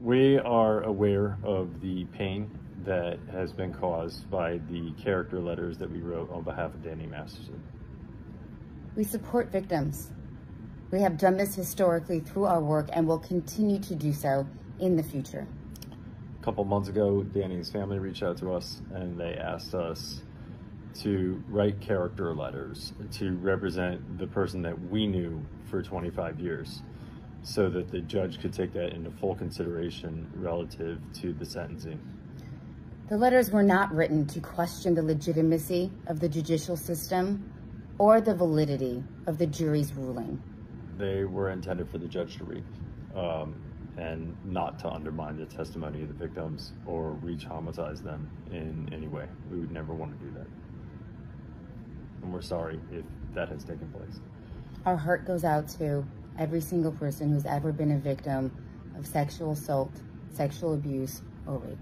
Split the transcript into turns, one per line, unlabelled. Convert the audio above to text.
We are aware of the pain that has been caused by the character letters that we wrote on behalf of Danny Masterson.
We support victims. We have done this historically through our work and will continue to do so in the future.
A couple months ago, Danny's family reached out to us and they asked us to write character letters to represent the person that we knew for 25 years so that the judge could take that into full consideration relative to the sentencing.
The letters were not written to question the legitimacy of the judicial system or the validity of the jury's ruling.
They were intended for the judge to read um, and not to undermine the testimony of the victims or re-traumatize them in any way. We would never want to do that. And we're sorry if that has taken place.
Our heart goes out to every single person who's ever been a victim of sexual assault, sexual abuse, or rape.